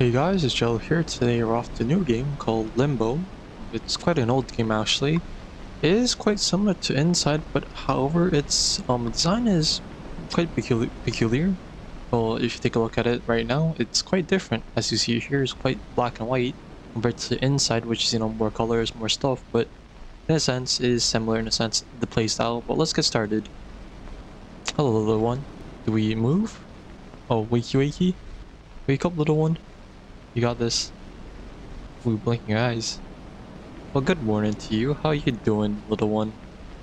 Hey guys, it's Gello here. Today we're off to a new game called Limbo. It's quite an old game actually. It is quite similar to Inside, but however its um, design is quite peculiar. Well, if you take a look at it right now, it's quite different. As you see here, it's quite black and white compared to Inside, which is you know more colors, more stuff, but in a sense is similar in a sense the playstyle. But let's get started. Hello little one. Do we move? Oh, wakey wakey. Wake up little one. You got this. Ooh, blinking your eyes. Well, good morning to you. How you doing, little one?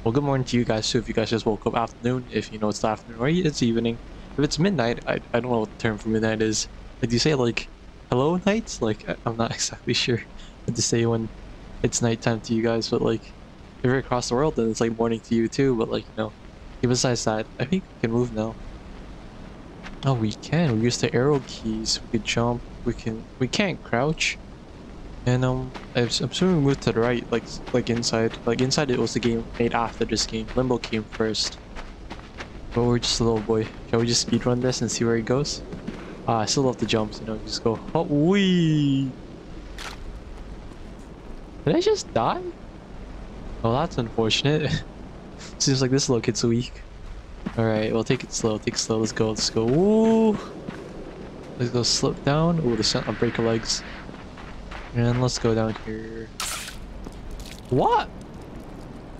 Well, good morning to you guys too. If you guys just woke up afternoon, if you know it's afternoon, or it's evening. If it's midnight, I, I don't know what the term for midnight is. Like, do you say like, hello nights? Like, I, I'm not exactly sure what to say when it's nighttime to you guys, but like, if you're across the world, then it's like morning to you too. But like, you know, besides that, I think we can move now. Oh, we can. We use the arrow keys. We can jump. We can. We can't crouch. And um, I'm assuming we moved to the right, like like inside. Like inside, it was the game made after this game. Limbo came first. But we're just a little boy. Can we just speedrun this and see where it goes? Ah, I still love the jumps. You know, just go. Oh, wee. Did I just die? Oh, that's unfortunate. Seems like this little kid's weak. Alright, well take it slow, take it slow, let's go, let's go. Ooh! Let's go slip down. Ooh, the sun I'll break legs. And let's go down here. What?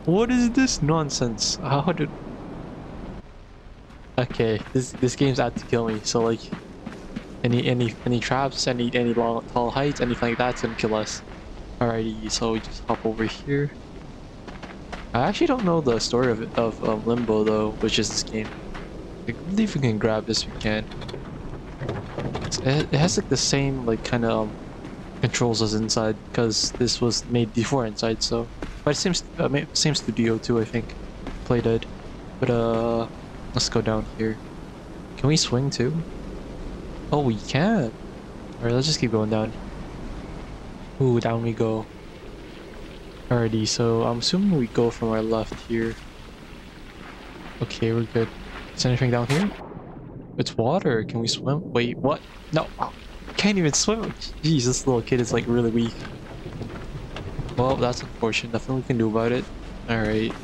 What is this nonsense? How did Okay, this this game's out to kill me, so like any any any traps, any any long tall heights, anything like that's gonna kill us. Alrighty, so we just hop over here. I actually don't know the story of, of Limbo though, which is this game. I believe we can grab this we can. It, has like the same like kind of um, controls as Inside because this was made before Inside, so. But it seems uh, same studio too, I think. Playdead. But uh, let's go down here. Can we swing too? Oh, we can. Alright, let's just keep going down. Ooh, down we go. Alrighty, so I'm assuming we go from our left here. Okay, we're good. Is anything down here? It's water. Can we swim? Wait, what? No. Can't even swim. Jeez, this little kid is like really weak. Well, that's unfortunate. Nothing we can do about it. Alright.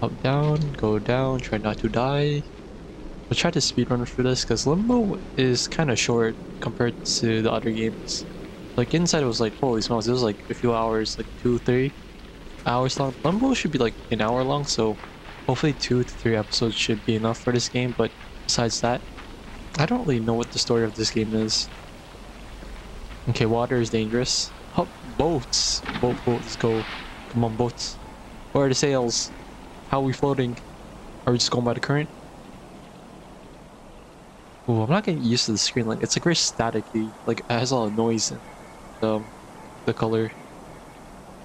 Up, down, go down, try not to die. We'll try to speedrun for this because Limbo is kind of short compared to the other games. Like inside it was like holy smokes, it was like a few hours, like two, three hours long. Limbo should be like an hour long, so hopefully two to three episodes should be enough for this game. But besides that, I don't really know what the story of this game is. Okay, water is dangerous. Oh, boats, boat, boat, let's go. Come on, boats. Where are the sails? How are we floating? Are we just going by the current? Ooh, I'm not getting used to the screen. Like it's like very staticky. Like it has a lot of noise and um, the color.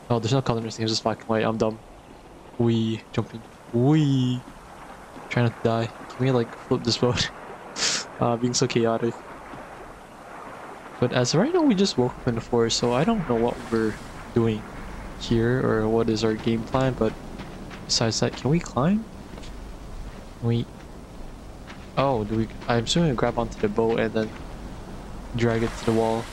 Oh, there's no color in this thing, it's just black and white. I'm dumb. We jumping. We trying to die. Can we like flip this boat? uh, being so chaotic. But as right now, we just woke up in the forest, so I don't know what we're doing here or what is our game plan. But besides that, can we climb? Can we? Oh, do we? I'm assuming we grab onto the boat and then drag it to the wall.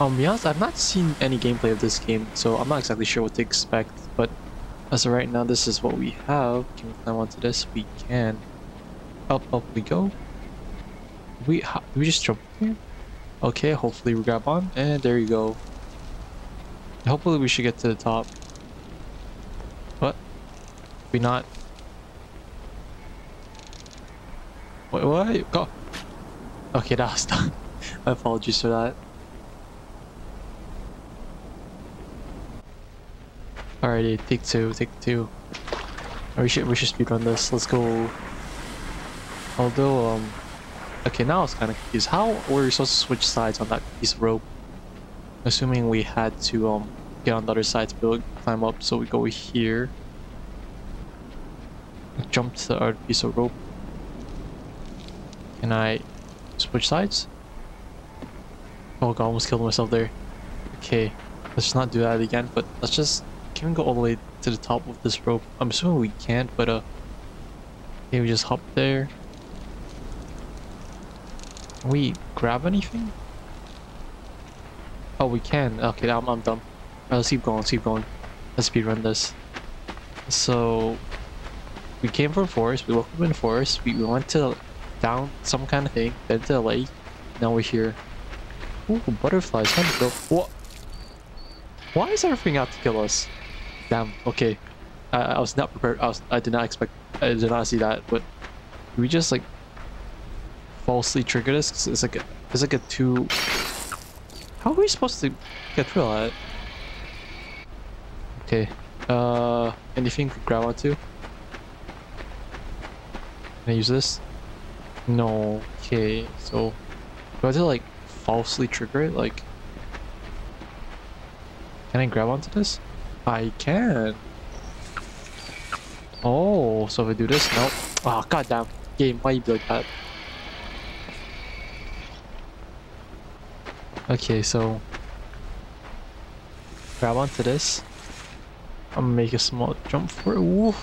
Um, be honest, I've not seen any gameplay of this game, so I'm not exactly sure what to expect, but as of right now, this is what we have. Can we climb onto this? We can. Up, up we go. We, we just jump here? Okay, hopefully we grab on, and there you go. Hopefully we should get to the top. What? We not? Wait, what? Go. Okay, that was done. My apologies for that. Alrighty, take two, take two. we should we should speedrun this. Let's go. Although um, okay, now I was kind of confused. How were we supposed to switch sides on that piece of rope? Assuming we had to um get on the other side to to climb up, so we go here. Jump to the other piece of rope. Can I switch sides? Oh god, almost killed myself there. Okay, let's not do that again, but let's just can we go all the way to the top of this rope? I'm assuming we can't, but uh, Can we just hop there. Can we grab anything? Oh, we can. Okay, I'm, I'm dumb. Right, let's keep going, let's keep going. Let's speedrun this. So, we came from forest, we woke up in forest, we, we went to down some kind of thing, then to the lake, now we're here. Ooh, butterflies, time to go. What? Why is everything out to kill us? Damn, okay. I, I was not prepared, I, was, I did not expect, I did not see that, but we just like falsely trigger this? Cause it's like a, it's like a two how are we supposed to get through that? Okay. Uh, anything to grab onto? Can I use this? No. Okay, so do I have to like falsely trigger it? Like, can I grab onto this? I can. Oh, so I do this, no. Oh, goddamn game, why you like that? Okay, so grab onto this. I'm gonna make a small jump for it. Ooh.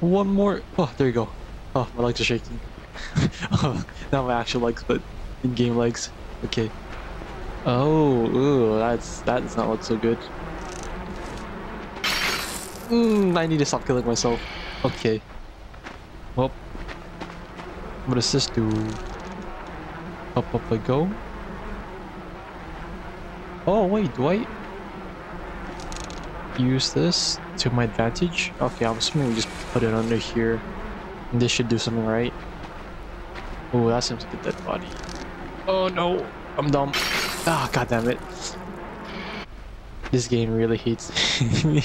One more. Oh, there you go. Oh, my legs are shaking. oh, not my actual legs, but in-game legs. Okay. Oh, ooh, that's that does not look so good. Mm, I need to stop killing myself. Okay. Well, what does this do? Up, up I go. Oh wait, do I use this to my advantage? Okay, I'm assuming we just put it under here. And this should do something right. Oh, that seems like a dead body. Oh no, I'm dumb. Ah, god damn it. This game really hates me.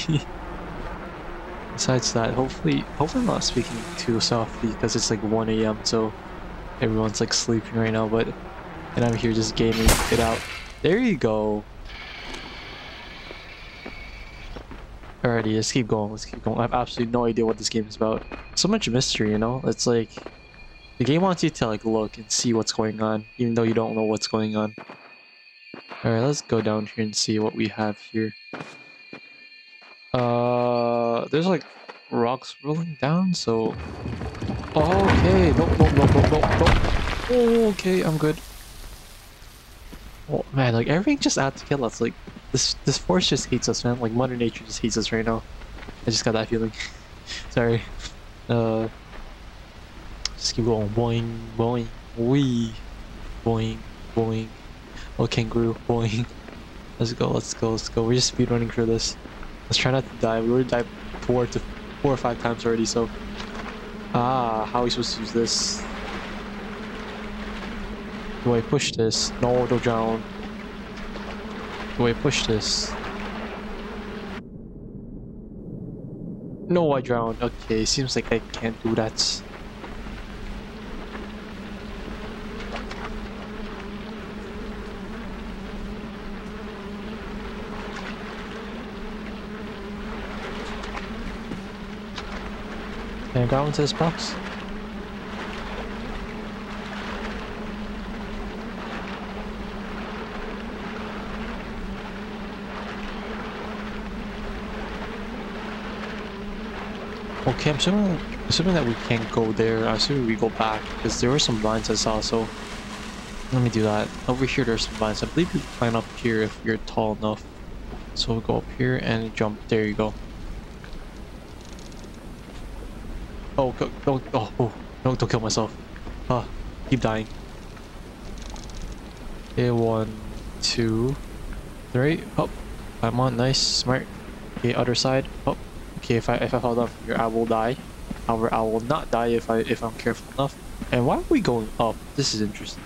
Besides that, hopefully, hopefully I'm not speaking too softly because it's like 1 a.m. So everyone's like sleeping right now. But and I'm here just gaming it out. There you go. Alrighty, let's keep going. Let's keep going. I have absolutely no idea what this game is about. So much mystery, you know? It's like the game wants you to like look and see what's going on, even though you don't know what's going on. Alright, let's go down here and see what we have here. Uh, there's like rocks rolling down, so... okay, nope, nope, nope, nope, nope, nope. Okay, I'm good. Oh man, like everything just out to kill us. Like this this force just hates us, man. Like Mother Nature just hates us right now. I just got that feeling. Sorry. Uh, just keep going. Boing, boing, wee, boing, boing. Oh, kangaroo, boing. Let's go, let's go, let's go. We're just speedrunning through this. Let's try not to die. We already died four to four or five times already, so. Ah, how are we supposed to use this? Do I push this? No, don't drown. Do I push this? No, I drowned. Okay, seems like I can't do that. Can I go into this box? Okay, I'm assuming, assuming that we can't go there. I'm assuming we go back because there were some vines I saw. So let me do that. Over here, there's some vines. I believe you can climb up here if you're tall enough. So we'll go up here and jump. There you go. Oh, go, go, oh, oh, don't kill myself. Ah, keep dying. Okay, one, two, three. Up. Oh, I'm on. Nice, smart. Okay, other side. Up. Oh. Okay, if I if I fall down here, I will die. However, I will not die if I if I'm careful enough. And why are we going up? This is interesting.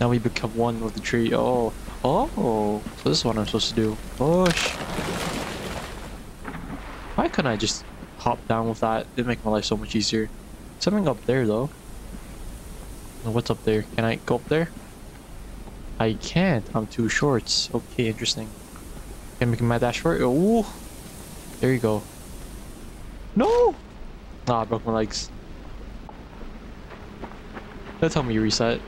Now we become one with the tree. Oh, oh. So this is what I'm supposed to do. Push. Why couldn't I just hop down with that? It'd make my life so much easier. Something up there though. What's up there? Can I go up there? I can't. I'm too short. Okay, interesting. Can I make my dash for it? Oh, there you go. No! Ah, I broke my legs. Don't tell me reset.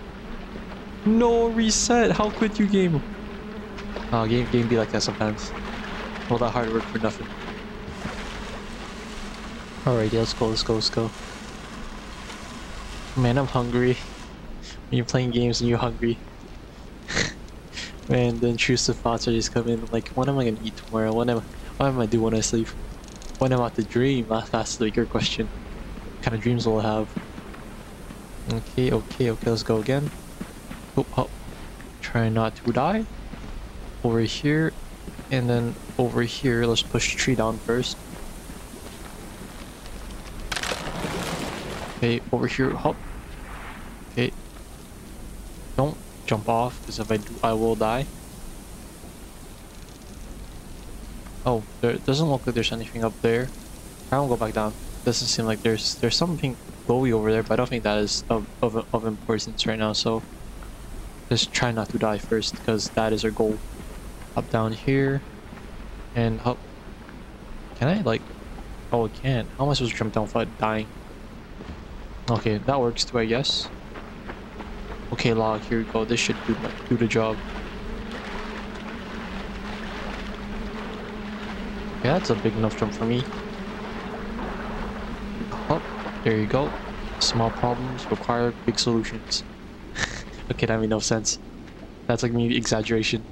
No reset! How could you game? Oh, game game be like that sometimes. All that hard work for nothing. Alright, let's go, let's go, let's go. Man, I'm hungry. when you're playing games and you're hungry. Man, the intrusive thoughts are just coming. Like, what am I gonna eat tomorrow? What am what am I do when I sleep? What am I to dream? That's the bigger question. What kind of dreams will I have? Okay, okay, okay, let's go again. Oh, oh. Try not to die. Over here, and then over here, let's push the tree down first. Okay, over here, hop. Okay. Don't jump off, because if I do, I will die. Oh, there doesn't look like there's anything up there. I won't go back down. Doesn't seem like there's there's something glowy over there, but I don't think that is of, of, of importance right now, so just try not to die first, because that is our goal. Up down here, and up. Can I, like... Oh, I can't. How am I supposed to jump down without dying? Okay, that works too, I guess. Okay, log, here we go. This should do, do the job. Yeah, that's a big enough jump for me. Oh, there you go. Small problems require big solutions. okay, that made no sense. That's like me exaggeration.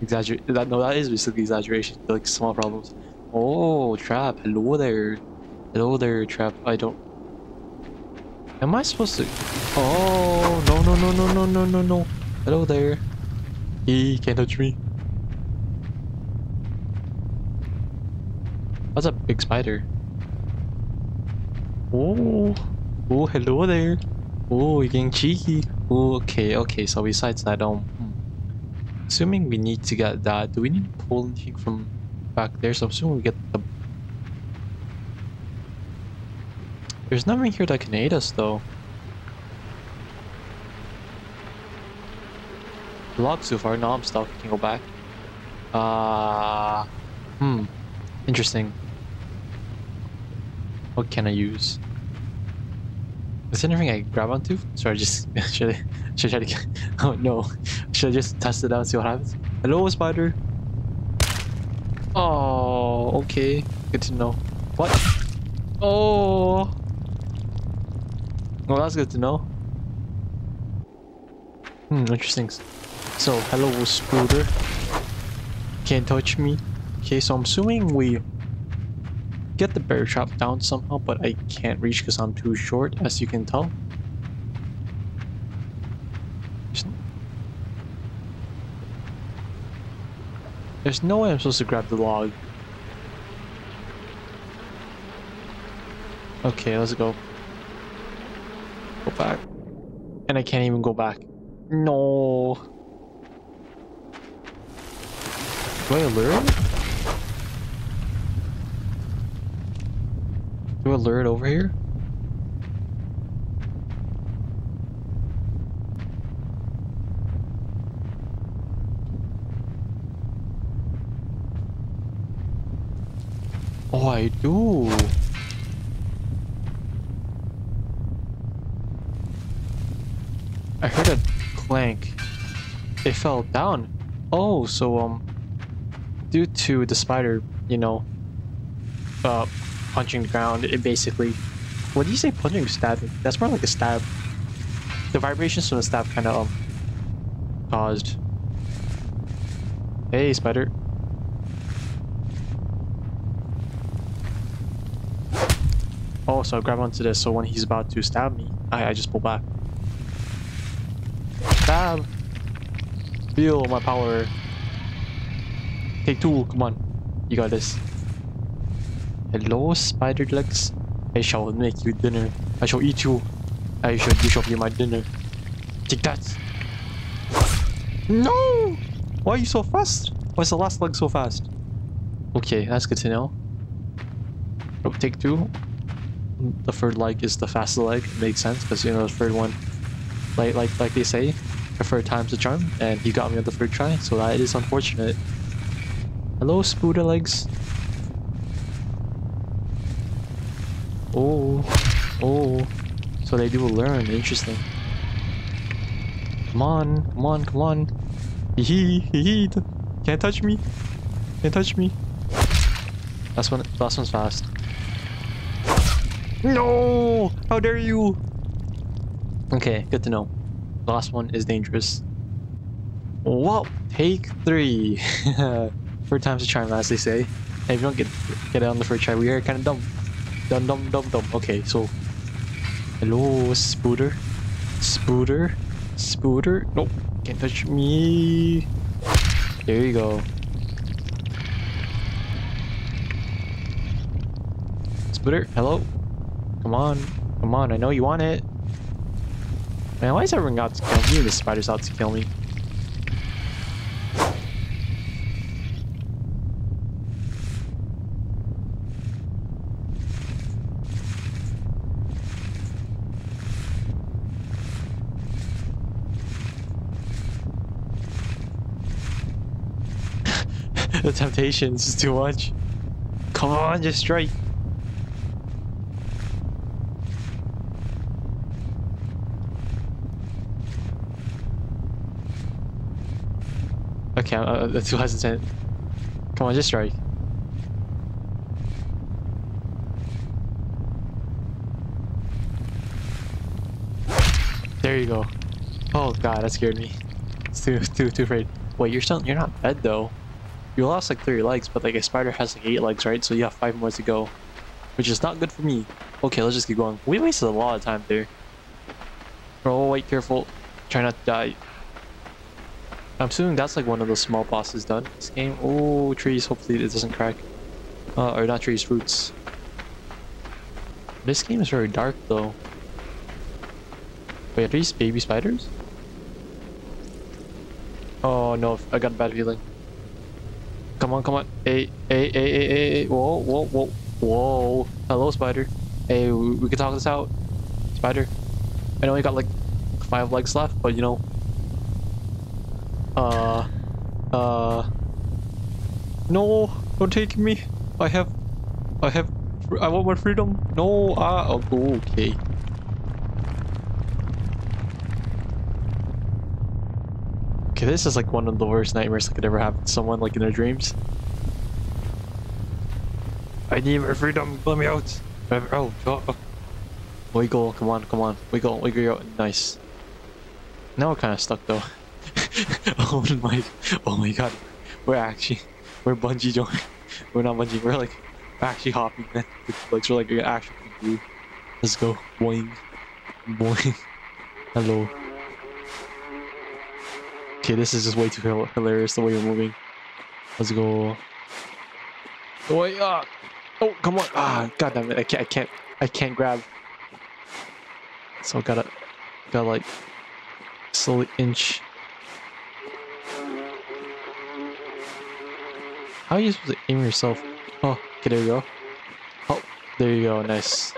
Exaggerate. That no, that is basically exaggeration. Like small problems. Oh, trap. Hello there. Hello there, trap. I don't. Am I supposed to? Oh no no no no no no no no. Hello there. He can't touch me. That's a big spider. Oh, oh, hello there. Oh, you're getting cheeky. Oh, okay, okay. So besides that, um, hmm. assuming we need to get that, do we need to pull anything from back there? So assuming we get the. There's nothing here that can aid us, though. Locked so far. No, I'm stuck. Can go back. Uh, hmm. Interesting. What can I use? Is there anything I grab onto? Sorry, I just should I should I try to get, oh no. Should I just test it out and see what happens? Hello spider. Oh okay. Good to know. What? Oh Well that's good to know. Hmm, interesting. So hello Spooder. Can't touch me. Okay, so I'm assuming we get the bear trap down somehow, but I can't reach because I'm too short, as you can tell. There's no way I'm supposed to grab the log. Okay, let's go. Back. And I can't even go back. No. Do I alert? Do a lure it over here? Oh, I do. A clank. It fell down. Oh, so, um, due to the spider, you know, uh, punching the ground, it basically... What do you say punching stabbing? That's more like a stab. The vibrations from the stab kind of um, caused... Hey, spider. Oh, so I grab onto this so when he's about to stab me, I, I just pull back. Stab! Feel my power. Take two, come on. You got this. Hello, spider legs. I shall make you dinner. I shall eat you. I shall you shall be my dinner. Take that. No! Why are you so fast? Why is the last leg so fast? Okay, that's good to know. Oh, take two. The third leg is the fastest leg. makes sense because you know the third one, like like like they say, third time's a charm, and he got me on the third try. So that is unfortunate. Hello, Spooder legs. Oh, oh. So they do learn. Interesting. Come on, come on, come on. Hee hee hee. Can't touch me. Can't touch me. Last one. Last one's fast. No! How dare you? Okay, good to know. Last one is dangerous. Well, take three. Third time's a charm, as they say. If you don't get get it on the first try, we are kind of dumb. Dumb, dumb, dumb, dumb. Okay, so. Hello, Spooter. Spooter. Spooter. Nope, can't touch me. There you go. Spooter, hello. Come on, come on. I know you want it. Man, why is everyone out to kill me? The spider's out to kill me. the temptations is too much. Come on, just strike. Okay, uh, that's too hesitant. Come on, just strike. There you go. Oh god, that scared me. It's too too too afraid. Wait, you're still you're not dead though. You lost like three legs, but like a spider has like eight legs, right? So you have five more to go, which is not good for me. Okay, let's just keep going. We wasted a lot of time there. Oh wait, careful. Try not to die. I'm assuming that's like one of the small bosses done this game. Oh, trees. Hopefully it doesn't crack. Uh, or not trees, roots. This game is very dark though. Wait, are these baby spiders? Oh no, I got a bad feeling. Come on, come on. Hey, hey, hey, hey, hey, whoa, whoa, whoa, whoa. Hello, spider. Hey, we, we can talk this out. Spider. I know you got like five legs left, but you know. Uh, uh. No, don't take me. I have, I have, I want my freedom. No, ah, oh, okay. Okay, this is like one of the worst nightmares that could ever happen to someone, like in their dreams. I need my freedom, let me out! Oh, oh. Wiggle, come on, come on. Wiggle, wiggle out. Nice. Now we're kind of stuck though. oh my, oh my god. We're actually, we're bungee jumping. We're not bungee, we're like actually hopping man. Like, we're like actually do. Let's go. Boing. Boing. Hello. Okay, this is just way too hilarious the way you're moving. Let's go. Oh, wait, ah. Oh, come on. Ah, god damn it. I can't, I can't, I can't grab. So I gotta, gotta like, slowly inch. How are you supposed to aim yourself? Oh, okay, there you go. Oh, there you go. Nice.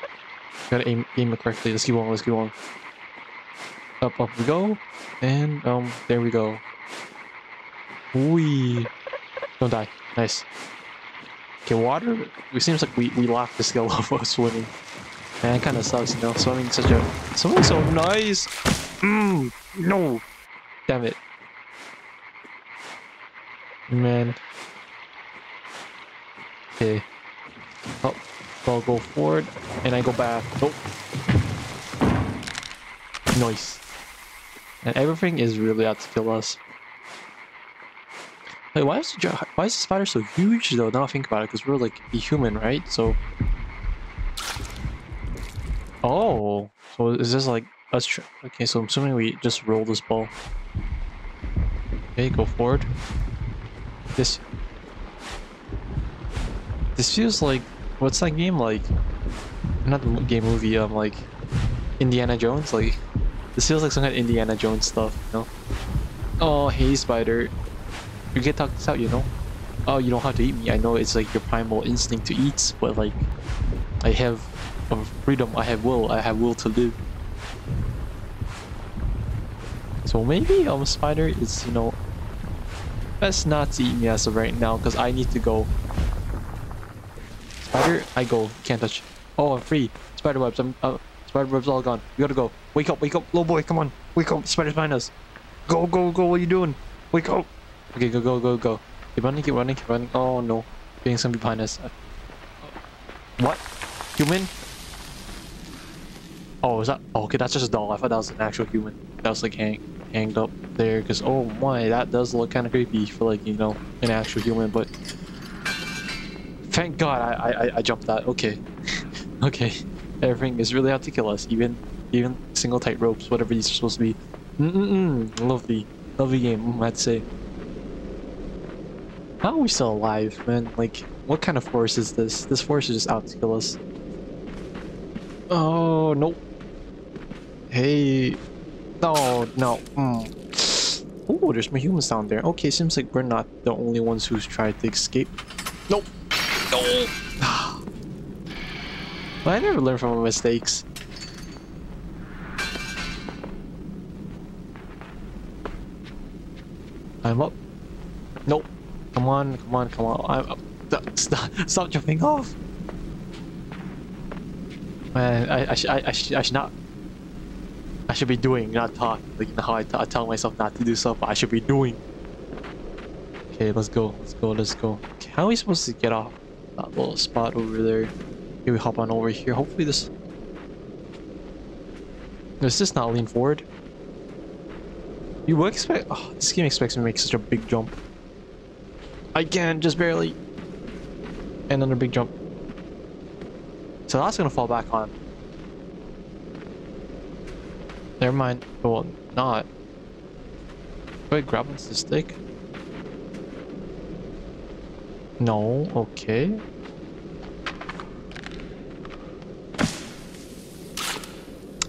Gotta aim, aim it correctly. Let's keep on, let's keep on. Up, up we go. And, um, there we go. Wee. Don't die. Nice. Okay, water, it seems like we, we locked the skill of swimming. Man, it kind of sucks, you know? Swimming such a... Swimming's so nice! Mmm! No! Damn it. Man. Okay. Oh, I'll go forward, and I go back. Nope. Nice. And everything is really out to kill us. Wait, why is the why is the spider so huge though? Now I think about it, because we're like a human, right? So. Oh, so is this like us? Okay, so I'm assuming we just roll this ball. Okay, go forward. This. This feels like what's that game like? Not the game movie. Um, like Indiana Jones, like. This feels like some kind of Indiana Jones stuff, you know? Oh, hey, spider. You can talk this out, you know? Oh, you know how to eat me. I know it's like your primal instinct to eat, but like, I have freedom, I have will, I have will to live. So maybe um a spider is, you know, best not to eat me as of right now, because I need to go. Spider, I go. Can't touch. Oh, I'm free. Spider webs. I'm. Uh, spider webs all gone. We gotta go. Wake up, wake up, little boy, come on. Wake up, spider's behind us. Go, go, go, what are you doing? Wake up. Okay, go, go, go, go. Keep running, keep running, keep running. Oh no. Being something behind us. What? Human? Oh, is that? Oh, okay, that's just a doll. I thought that was an actual human. that was like hang, hanged up there because oh my that does look kind of creepy for like you know an actual human but thank god I I, I jumped that. Okay. Okay. Everything is really out to kill us even even single tight ropes whatever these are supposed to be. Mm -mm lovely. Lovely game I'd say. How are we still alive man? Like what kind of force is this? This force is just out to kill us. Oh nope. Hey. No no. Mm. Oh, there's more humans down there. Okay, seems like we're not the only ones who's tried to escape. Nope. No. well, I never learn from my mistakes. I'm up. Nope. Come on, come on, come on. I'm up. Stop, stop jumping off. Man, I, I, sh I, I, sh I should not I should be doing, not talk. Like how I, I tell myself not to do stuff, but I should be doing. Okay, let's go. Let's go. Let's go. Okay, how are we supposed to get off that little spot over there? Here we hop on over here. Hopefully this. Does this not lean forward? You would expect. Oh, this game expects me to make such a big jump. I can just barely. And another big jump. So that's gonna fall back on. Never mind. Well, not. Wait, grab onto the stick? No, okay.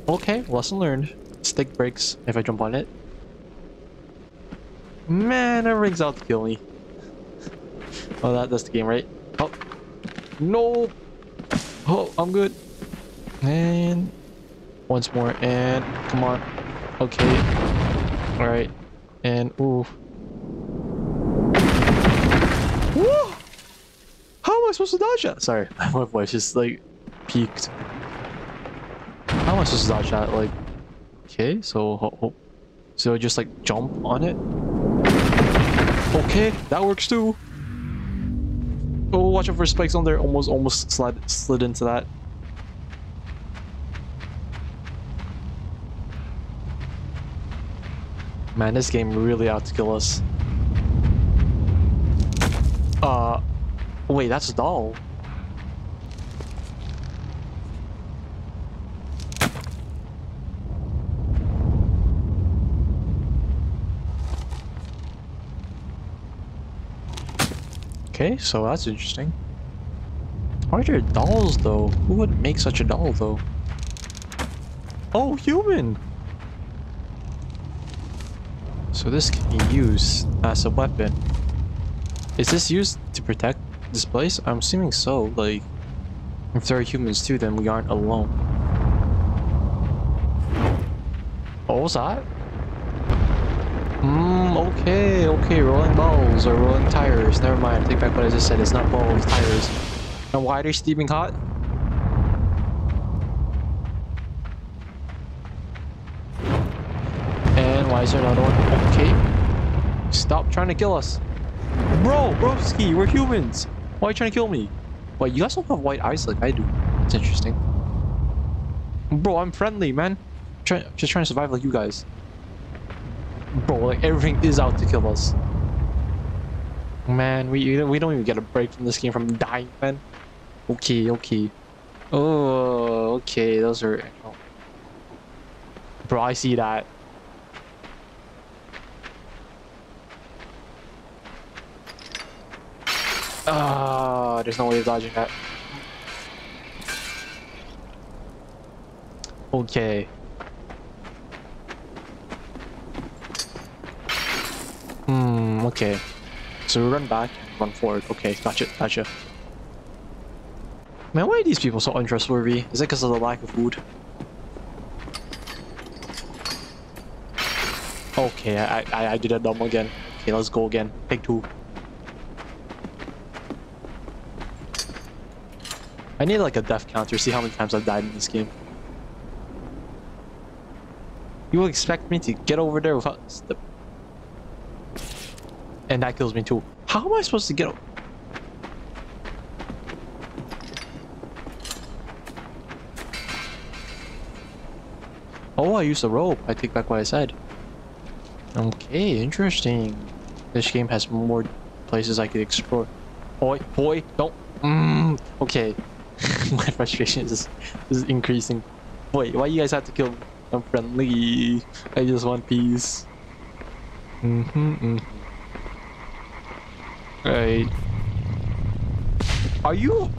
Okay, lesson learned. Stick breaks if I jump on it. Man, everything's out to kill me. oh, that, that's the game, right? Oh. No! Oh, I'm good. And once more, and come on. Okay. Alright. And, ooh. Am I supposed to dodge that? Sorry, my voice just like peaked. How am I supposed to dodge that? Like, okay, so so just like jump on it. Okay, that works too. Oh, watch out for spikes on there. Almost, almost slid slid into that. Man, this game really out to kill us. Uh, wait, that's a doll. Okay, so that's interesting. Why are there dolls though? Who would make such a doll though? Oh, human! So this can be used as a weapon. Is this used to protect this place? I'm assuming so. Like, if there are humans too, then we aren't alone. What was that? Hmm, okay, okay, rolling balls or rolling tires. Never mind, take back what I just said. It's not balls, tires. And why are they steaming hot? And why is there another one? Okay. Stop trying to kill us. Bro, broski, we're humans. Why are you trying to kill me? Wait, you guys don't have white eyes like I do. It's interesting. Bro, I'm friendly, man. Try, just trying to survive like you guys. Bro, like everything is out to kill us. Man, we we don't even get a break from this game from dying, man. Okay, okay. Oh, okay, those are... Oh. Bro, I see that. Ah, oh, there's no way of dodging that. Okay. Hmm, okay. So we run back and run forward. Okay, gotcha, gotcha. Man, why are these people so untrustworthy? Is it because of the lack of food? Okay, I, I, I did a dumb again. Okay, let's go again. Take two. I need like a death counter, see how many times I've died in this game. You will expect me to get over there without... And that kills me too. How am I supposed to get... over? Oh, I used a rope. I take back what I said. Okay, interesting. This game has more places I could explore. Boy, boy, don't. Mm, okay. My frustration is, is increasing. Wait, why you guys have to kill me? I'm friendly. I just want peace. Mm-hmm, mm-hmm. Right. Are you?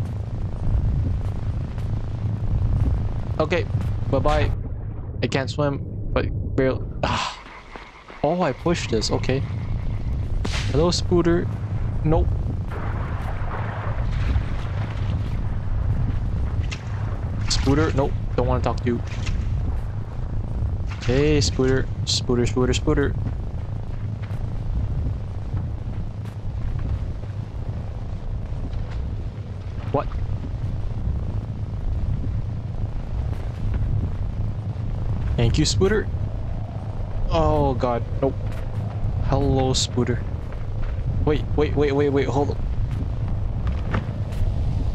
Okay, bye-bye. I can't swim, but barely. Ah. Oh, I pushed this. Okay. Hello, Spooter. Nope. Spooter. Nope. Don't want to talk to you. Hey, Spooter. Spooter, Spooter, Spooter. What? Thank you, Spooter. Oh god, nope. Hello, Spooter. Wait, wait, wait, wait, wait, hold on.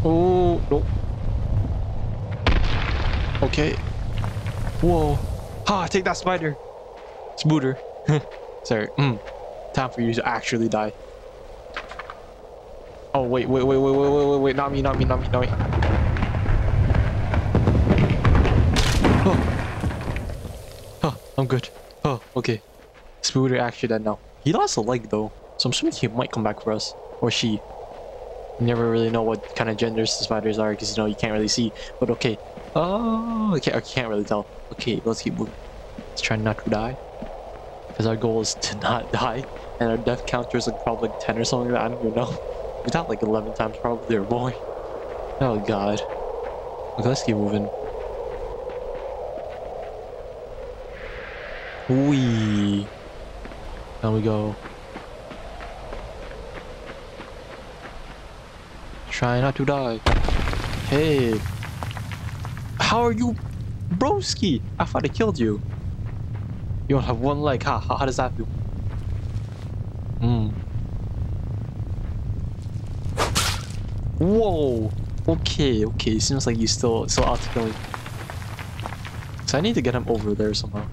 Oh, nope. Okay. Whoa. Ha, take that spider. Spooter. Sorry. Mm. Time for you to actually die. Oh, wait, wait, wait, wait, wait, wait, wait, wait, not me, not me, not me, not me. Oh. Oh, I'm good. Oh, okay. Spooter actually dead now. He lost a leg though, so I'm assuming he might come back for us. Or she. You never really know what kind of genders the spiders are because you know you can't really see. But okay. Oh, okay, I can't really tell. Okay, let's keep moving. Let's try not to die. Because our goal is to not die. And our death counter is like probably like 10 or something like that. I don't even know. We died like 11 times probably, or boy. Oh god. Okay, let's keep moving. Wee. Down we go. Try not to die. Hey. How are you? Broski! I thought I killed you. You don't have one leg. How, how, how does that feel? Hmm. Whoa. Okay, okay. Seems like you still still out to kill me. So I need to get him over there somehow.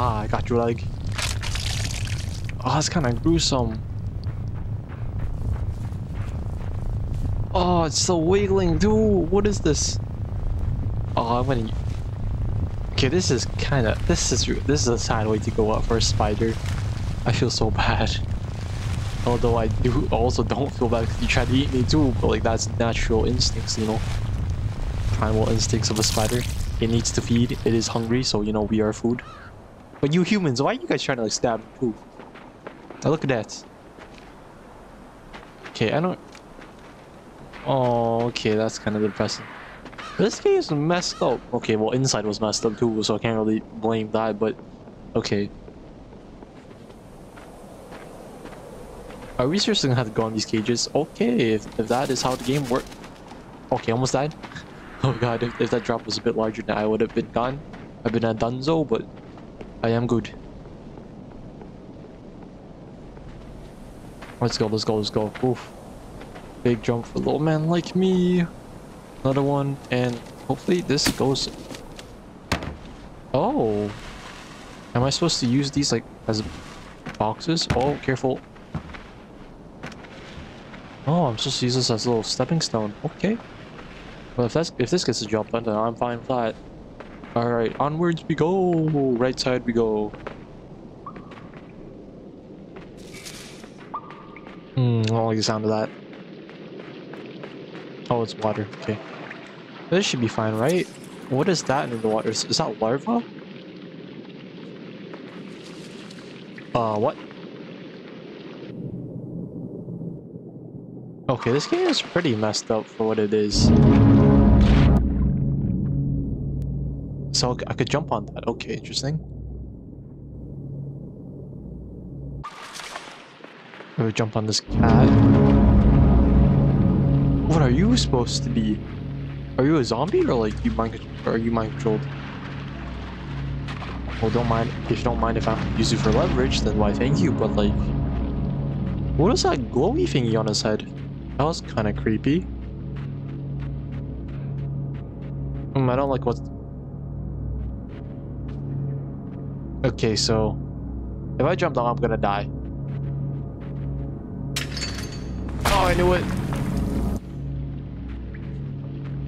Ah, I got your leg. Oh, ah, that's kind of gruesome. Oh, it's still wiggling, dude. What is this? Oh, I'm gonna. Okay, this is kind of this is this is a sad way to go out for a spider. I feel so bad. Although I do also don't feel bad because you tried to eat me too, but like that's natural instincts, you know. Primal instincts of a spider. It needs to feed. It is hungry, so you know we are food. But you humans, why are you guys trying to like stab me Now look at that. Okay, I don't. Oh, okay, that's kind of depressing. This game is messed up. Okay, well, inside was messed up too, so I can't really blame that, but okay. Are we seriously gonna have to go on these cages? Okay, if, if that is how the game works. Okay, almost died. Oh god, if, if that drop was a bit larger, then I would have been gone. I've been a dunzo, but I am good. Let's go, let's go, let's go. Oof. Big jump for a little man like me. Another one, and hopefully this goes... Oh! Am I supposed to use these like as boxes? Oh, careful. Oh, I'm supposed to use this as a little stepping stone. Okay. Well, if that's if this gets a jump done, then I'm fine with that. All right, onwards we go. Right side we go. Hmm, I don't like the sound of that. Oh, it's water. Okay. This should be fine, right? What is that in the water? Is, is that larva? Uh, what? Okay, this game is pretty messed up for what it is. So I could jump on that. Okay, interesting. I would jump on this cat. What are you supposed to be? Are you a zombie or like you mind? Are you mind controlled? Well, don't mind if you don't mind if I use you for leverage, then why thank you. But like, What is that glowy thingy on his head? That was kind of creepy. Hmm, I don't like what... Okay, so... If I jump down, I'm gonna die. Oh, I knew it!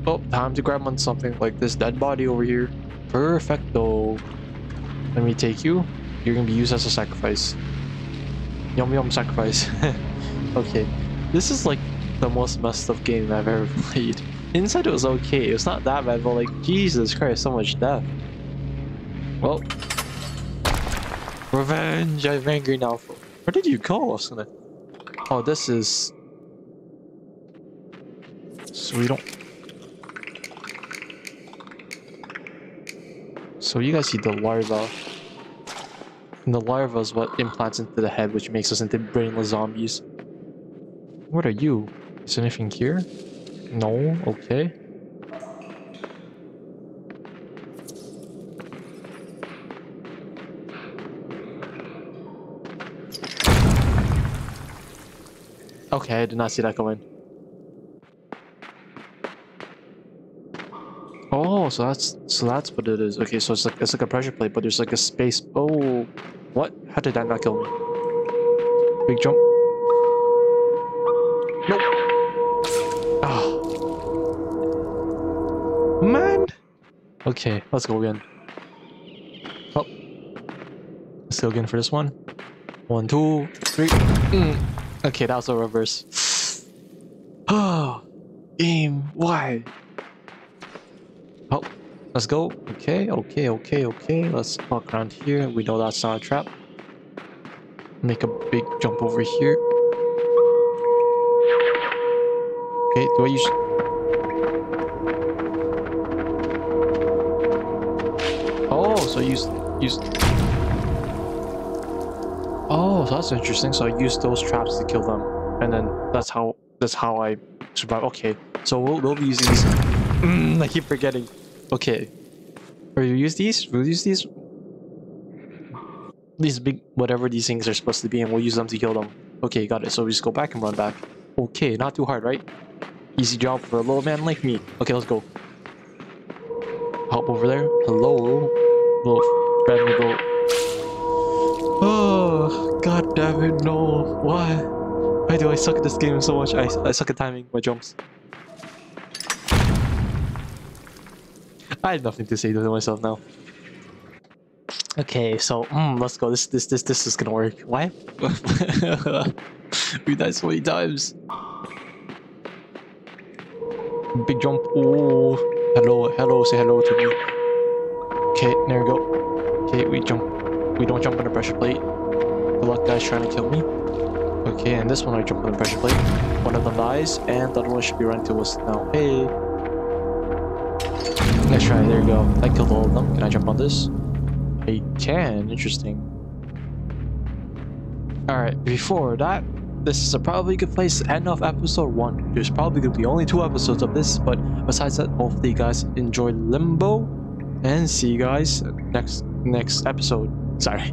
Oh, time to grab on something like this dead body over here. Perfecto. Let me take you. You're gonna be used as a sacrifice. Yum yum sacrifice. okay. This is like the most messed up game I've ever played. Inside it was okay. It's not that bad, but like, Jesus Christ, so much death. Well. Revenge! I'm angry now. Where did you go, Asuna? Oh, this is... So we don't... So you guys see the larva. And the larva is what implants into the head, which makes us into brainless zombies. What are you? Is anything here? No? Okay. Okay, I did not see that coming. Oh, so that's so that's what it is. Okay, so it's like it's like a pressure plate, but there's like a space. Oh, what? How did that not kill me? Big jump. Nope. Oh. Man. Okay, let's go again. Oh. Let's go again for this one. One, two, three. Mm. Okay, that was a reverse. Oh, game. Why? Oh, let's go. Okay, okay, okay, okay. Let's walk around here. We know that's not a trap. Make a big jump over here. Okay, do I use... Oh, so use... use... Oh, that's interesting. So I use those traps to kill them. And then that's how that's how I survive. Okay, so we'll, we'll be using these... Mm, I keep forgetting. Okay. Or you use these? We'll use these? These big... Whatever these things are supposed to be, and we'll use them to kill them. Okay, got it. So we just go back and run back. Okay, not too hard, right? Easy job for a little man like me. Okay, let's go. Hop over there. Hello. Little friendly go. Oh, god damn it, no. Why? Why do I suck at this game so much? I, I suck at timing my jumps. I have nothing to say to myself now. Okay, so mm, let's go. This this this this is gonna work. Why? we died so many times. Big jump. Oh, hello, hello. Say hello to me. Okay, there we go. Okay, we jump. We don't jump on the pressure plate. Good luck, guys, trying to kill me. Okay, and this one I jump on the pressure plate. One of them dies, and the other one should be running towards now. Hey. Let's try. There you go. I killed all of them. Can I jump on this? I can. Interesting. Alright, before that, this is a probably good place to end off episode 1. There's probably going to be only two episodes of this, but besides that, hopefully you guys enjoyed Limbo, and see you guys next next episode. Sorry.